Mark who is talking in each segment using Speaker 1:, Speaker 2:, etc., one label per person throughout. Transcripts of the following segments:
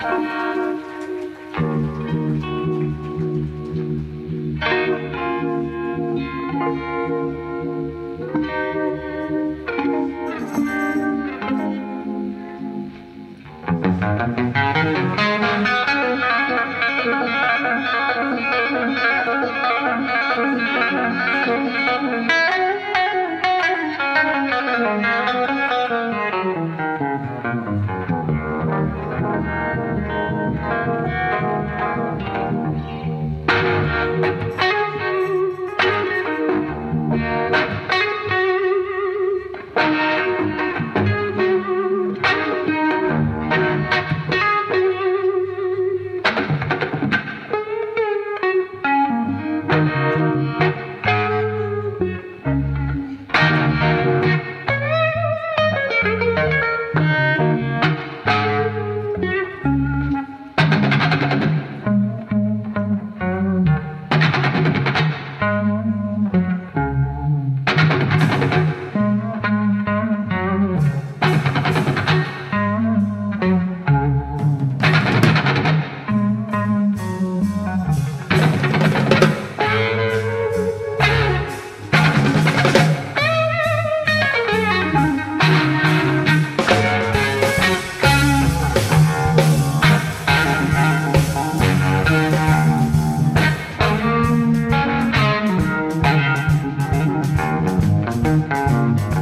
Speaker 1: Thank you. Thank you. Música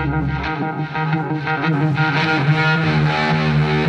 Speaker 1: Thank you.